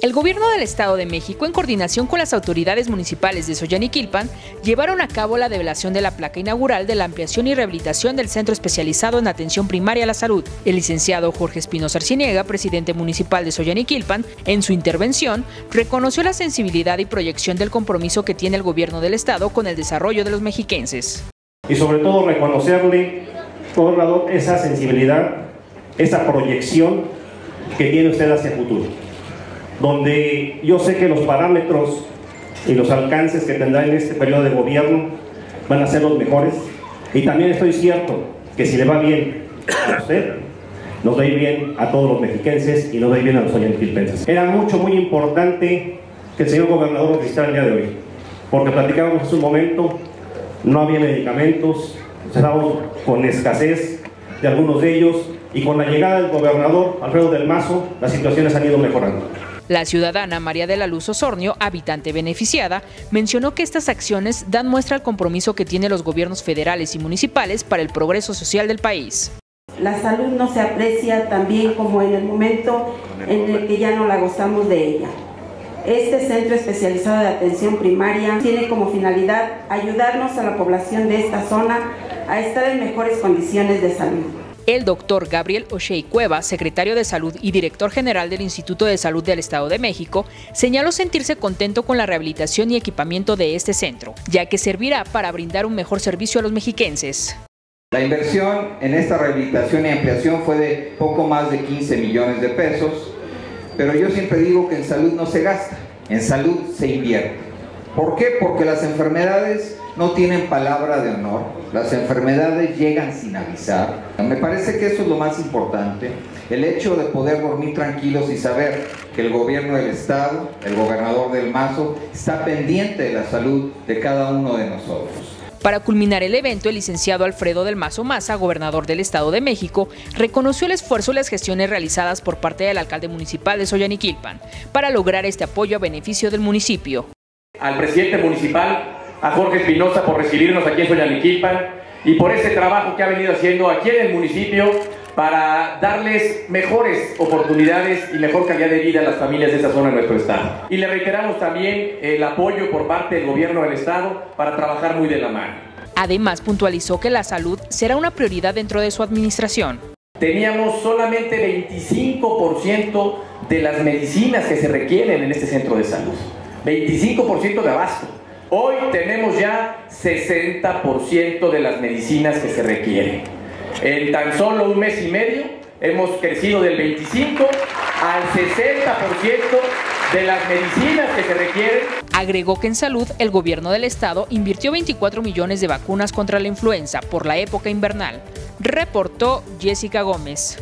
El gobierno del Estado de México, en coordinación con las autoridades municipales de Soyaniquilpan, llevaron a cabo la develación de la placa inaugural de la ampliación y rehabilitación del Centro Especializado en Atención Primaria a la Salud. El licenciado Jorge Espinosa Arciniega, presidente municipal de Soyaniquilpan, en su intervención, reconoció la sensibilidad y proyección del compromiso que tiene el gobierno del Estado con el desarrollo de los mexiquenses. Y sobre todo reconocerle, gobernador, esa sensibilidad, esa proyección que tiene usted hacia el futuro donde yo sé que los parámetros y los alcances que tendrá en este periodo de gobierno van a ser los mejores. Y también estoy cierto que si le va bien a usted, nos va a ir bien a todos los mexiquenses y nos va a ir bien a los oyentilpenses. Era mucho, muy importante que el señor gobernador nos visitara el día de hoy, porque platicábamos hace un momento, no había medicamentos, estábamos con escasez de algunos de ellos, y con la llegada del gobernador Alfredo del Mazo, las situaciones han ido mejorando. La ciudadana María de la Luz Osornio, habitante beneficiada, mencionó que estas acciones dan muestra al compromiso que tienen los gobiernos federales y municipales para el progreso social del país. La salud no se aprecia tan bien como en el momento en el que ya no la gozamos de ella. Este centro especializado de atención primaria tiene como finalidad ayudarnos a la población de esta zona a estar en mejores condiciones de salud. El doctor Gabriel O'Shea Cueva, secretario de Salud y director general del Instituto de Salud del Estado de México, señaló sentirse contento con la rehabilitación y equipamiento de este centro, ya que servirá para brindar un mejor servicio a los mexiquenses. La inversión en esta rehabilitación y ampliación fue de poco más de 15 millones de pesos, pero yo siempre digo que en salud no se gasta, en salud se invierte. ¿Por qué? Porque las enfermedades no tienen palabra de honor, las enfermedades llegan sin avisar. Me parece que eso es lo más importante, el hecho de poder dormir tranquilos y saber que el gobierno del Estado, el gobernador del Mazo, está pendiente de la salud de cada uno de nosotros. Para culminar el evento, el licenciado Alfredo del Mazo Maza, gobernador del Estado de México, reconoció el esfuerzo y las gestiones realizadas por parte del alcalde municipal de Soyaniquilpan para lograr este apoyo a beneficio del municipio al presidente municipal, a Jorge Espinosa por recibirnos aquí en Soyaniquilpan y por ese trabajo que ha venido haciendo aquí en el municipio para darles mejores oportunidades y mejor calidad de vida a las familias de esta zona de nuestro estado. Y le reiteramos también el apoyo por parte del gobierno del estado para trabajar muy de la mano. Además, puntualizó que la salud será una prioridad dentro de su administración. Teníamos solamente 25% de las medicinas que se requieren en este centro de salud. 25% de abasto. Hoy tenemos ya 60% de las medicinas que se requieren. En tan solo un mes y medio hemos crecido del 25 al 60% de las medicinas que se requieren. Agregó que en salud el gobierno del estado invirtió 24 millones de vacunas contra la influenza por la época invernal. Reportó Jessica Gómez.